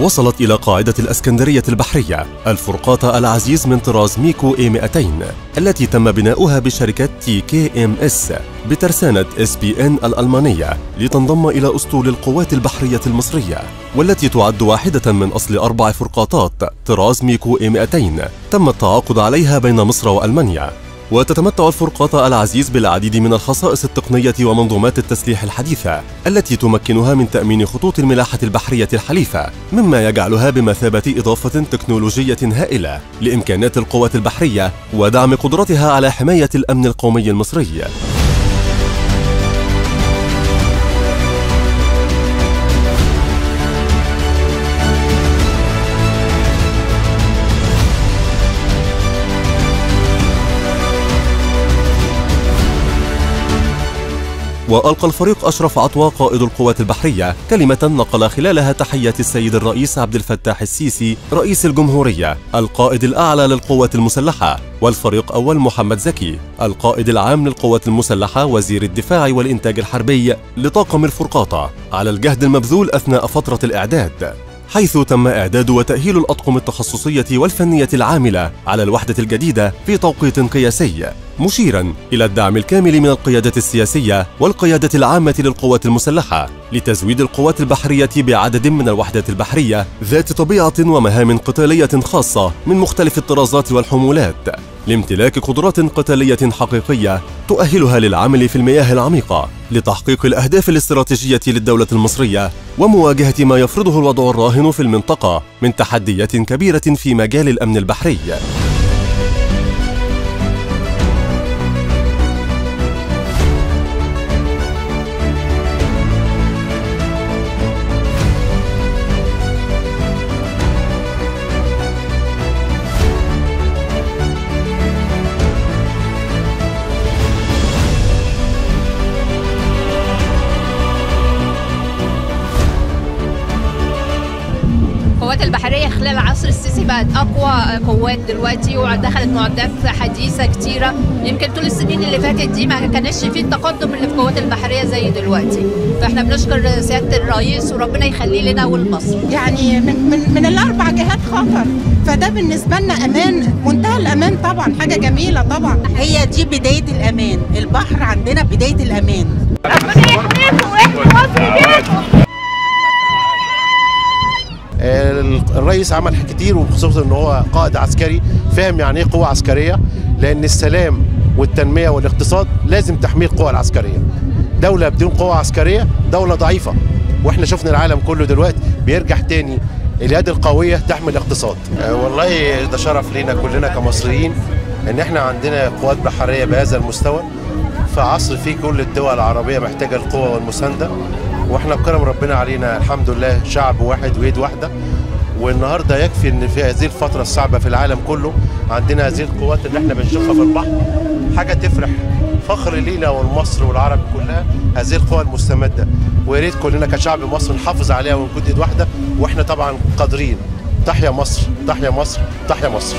وصلت إلى قاعدة الأسكندرية البحرية الفرقاطة العزيز من طراز MEKO A200 التي تم بناؤها بشركة TKMS بترسانة SBN الألمانية لتنضم إلى أسطول القوات البحرية المصرية والتي تعد واحدة من أصل أربع فرقاطات طراز MEKO A200 تم التعاقد عليها بين مصر وألمانيا. وتتمتع الفرقاطة العزيز بالعديد من الخصائص التقنية ومنظومات التسليح الحديثة التي تمكنها من تأمين خطوط الملاحة البحرية الحليفة مما يجعلها بمثابة إضافة تكنولوجية هائلة لإمكانات القوات البحرية ودعم قدرتها على حماية الأمن القومي المصري. وألقى الفريق أشرف عطوة قائد القوات البحرية كلمة نقل خلالها تحية السيد الرئيس عبد الفتاح السيسي رئيس الجمهورية القائد الأعلى للقوات المسلحة والفريق أول محمد زكي القائد العام للقوات المسلحة وزير الدفاع والإنتاج الحربي لطاقم الفرقاطة على الجهد المبذول أثناء فترة الإعداد حيث تم إعداد وتأهيل الأطقم التخصصية والفنية العاملة على الوحدة الجديدة في توقيت قياسي. مشيرا إلى الدعم الكامل من القيادة السياسية والقيادة العامة للقوات المسلحة لتزويد القوات البحرية بعدد من الوحدات البحرية ذات طبيعة ومهام قتالية خاصة من مختلف الطرازات والحمولات لامتلاك قدرات قتالية حقيقية تؤهلها للعمل في المياه العميقة لتحقيق الأهداف الاستراتيجية للدولة المصرية ومواجهة ما يفرضه الوضع الراهن في المنطقة من تحديات كبيرة في مجال الأمن البحري. القوات البحرية خلال عصر السيسي بقت أقوى قوات دلوقتي ودخلت معدات حديثة كتيرة. يمكن طول السنين اللي فاتت دي ما كانش فيه التقدم اللي في القوات البحرية زي دلوقتي. فإحنا بنشكر سيادة الرئيس وربنا يخليه لنا ولمصر يعني من من من الأربع جهات خطر. فده بالنسبة لنا أمان. منتهى الأمان طبعا حاجة جميلة طبعا. هي دي بداية الأمان. البحر عندنا بداية الأمان. ربنا يحميكم ويحمي مصر بيكم الرئيس عمل كتير وخصوصا إن هو قائد عسكري فاهم يعني إيه قوة عسكرية؟ لأن السلام والتنمية والاقتصاد لازم تحميه القوى العسكرية. دولة بدون قوة عسكرية دولة ضعيفة. وإحنا شفنا العالم كله دلوقتي بيرجع تاني اليد القوية تحمي الاقتصاد. أه والله ده شرف لينا كلنا كمصريين إن إحنا عندنا قوات بحرية بهذا المستوى. في عصر فيه كل الدول العربية محتاجة القوة والمساندة. وإحنا بكرم ربنا علينا الحمد لله شعب واحد ويد واحدة. والنهاردة يكفي إن في هذه الفترة الصعبة في العالم كله عندنا هذه القوات اللي إحنا بنشوفها في البحر. حاجة تفرح فخر لينا ولمصر والعرب كلها هذه القوى المستمدة. ويا ريت كلنا كشعب مصر نحافظ عليها ونكون ايد واحدة. وإحنا طبعا قادرين. تحيا مصر تحيا مصر تحيا مصر.